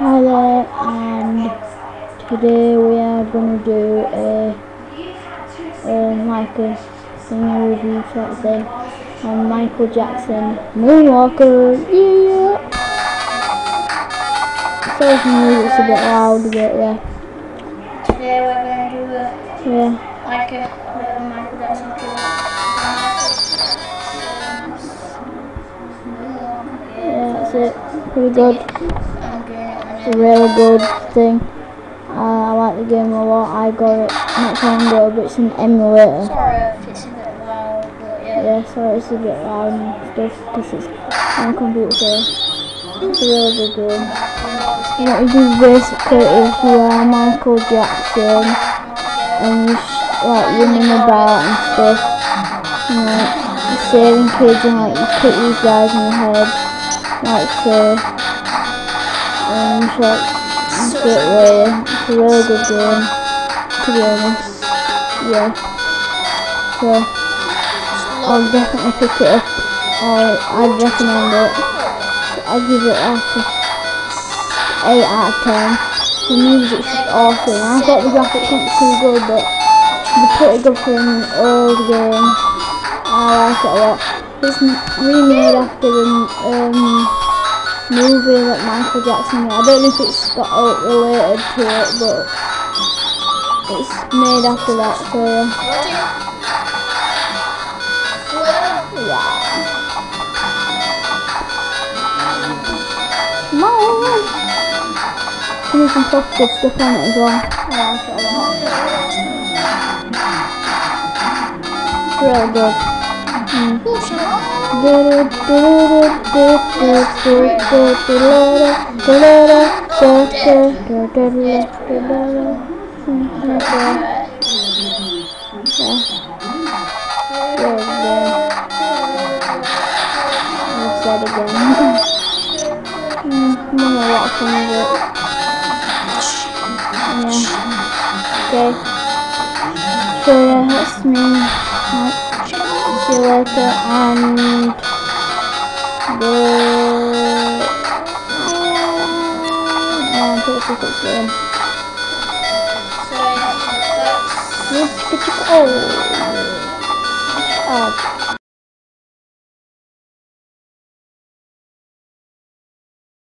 Hi there, and today we are going to do a, um, like a singer review sort of thing on Michael Jackson Moonwalker. Yeah! Sorry if the music's a bit loud, but yeah. Today we're going to do a, Yeah, like a little Michael Jackson tour. yeah, that's it. Pretty good. It's a really good thing. Uh, I like the game a lot. I got it not long ago, but it's an emulator. sorry if it's a bit loud, but yeah. Yeah, so it's a bit loud and stuff because it's on a computer. So it's a really good game. What you do basically is you are Michael Jackson and you like running about and stuff. And like saving kids and like you put these guys in the head. Like so and you like you. It's a really good game to be honest. Yeah. So I'll definitely pick it up. Or I'd recommend it. I'll give it like a 8 out of 10. The music's just awesome. I thought the graphics weren't too good, but they're pretty good for an old game. I like it a lot. It's remade after the um, movie that Michael Jackson made. I don't know if it's got out related to it, but it's made after that, so yeah. Yeah. Come on! Give me some soft good stuff on it as well. Like it of it. Yeah. Okay. Me. See you later and the yeah, pretty sure it's game. So that's Let's get oh. Oh.